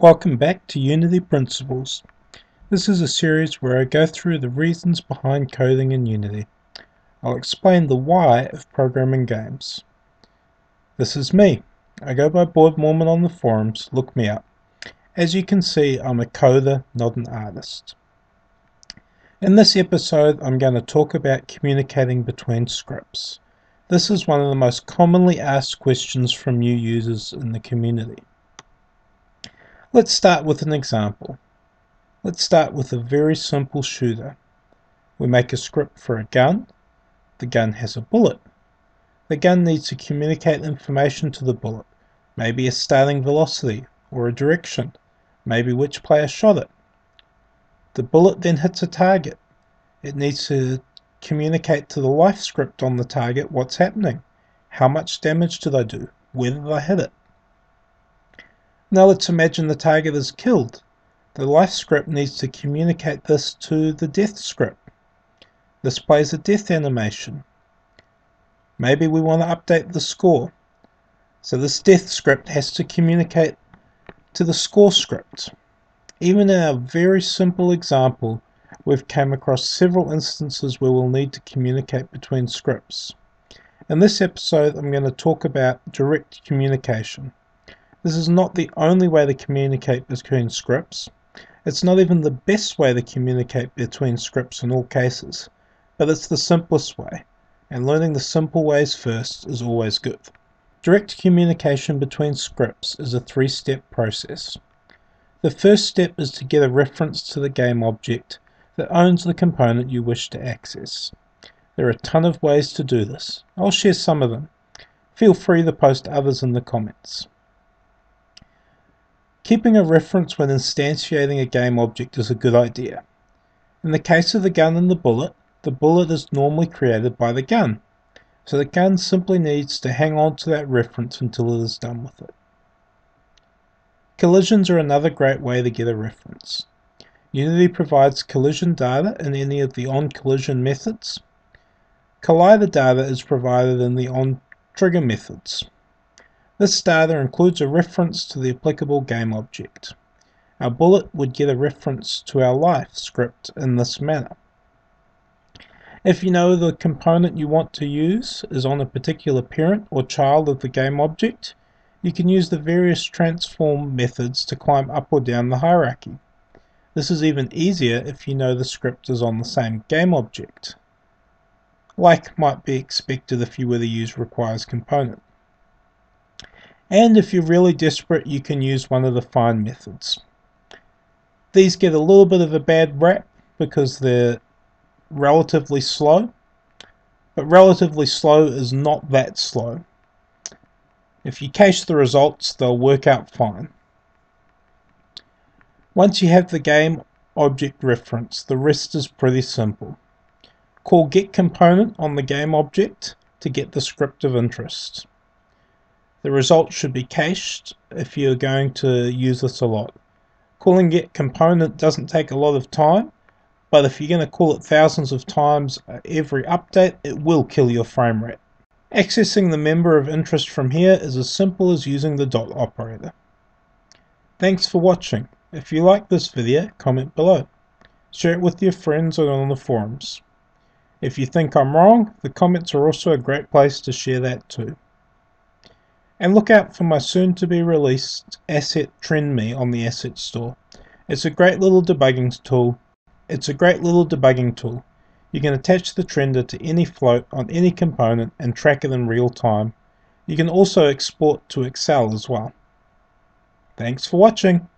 Welcome back to Unity Principles. This is a series where I go through the reasons behind coding in Unity. I'll explain the why of programming games. This is me. I go by BoredMormon on the forums, look me up. As you can see, I'm a coder, not an artist. In this episode, I'm going to talk about communicating between scripts. This is one of the most commonly asked questions from new users in the community. Let's start with an example. Let's start with a very simple shooter. We make a script for a gun. The gun has a bullet. The gun needs to communicate information to the bullet, maybe a starting velocity or a direction, maybe which player shot it. The bullet then hits a target. It needs to communicate to the life script on the target what's happening. How much damage did I do? Did I hit it? Now let's imagine the target is killed. The life script needs to communicate this to the death script. This plays a death animation. Maybe we want to update the score. So this death script has to communicate to the score script. Even in our very simple example, we've came across several instances where we'll need to communicate between scripts. In this episode, I'm going to talk about direct communication. This is not the only way to communicate between scripts. It's not even the best way to communicate between scripts in all cases, but it's the simplest way, and learning the simple ways first is always good. Direct communication between scripts is a three-step process. The first step is to get a reference to the game object that owns the component you wish to access. There are a ton of ways to do this. I'll share some of them. Feel free to post others in the comments. Keeping a reference when instantiating a game object is a good idea. In the case of the gun and the bullet, the bullet is normally created by the gun, so the gun simply needs to hang on to that reference until it is done with it. Collisions are another great way to get a reference. Unity provides collision data in any of the on-collision methods. Collider data is provided in the on-trigger methods. This data includes a reference to the applicable game object. Our bullet would get a reference to our life script in this manner. If you know the component you want to use is on a particular parent or child of the game object, you can use the various transform methods to climb up or down the hierarchy. This is even easier if you know the script is on the same game object, like might be expected if you were to use requires component. And if you're really desperate, you can use one of the find methods. These get a little bit of a bad rap because they're relatively slow, but relatively slow is not that slow. If you cache the results, they'll work out fine. Once you have the game object reference, the rest is pretty simple. Call getComponent on the game object to get the script of interest. The result should be cached if you're going to use this a lot. Calling get component doesn't take a lot of time, but if you're going to call it thousands of times every update, it will kill your frame rate. Accessing the member of interest from here is as simple as using the dot operator. Thanks for watching. If you like this video, comment below. Share it with your friends or on the forums. If you think I'm wrong, the comments are also a great place to share that too. And look out for my soon to be released asset trend me on the asset store. It's a great little debugging tool. It's a great little debugging tool. You can attach the trender to any float on any component and track it in real time. You can also export to Excel as well. Thanks for watching.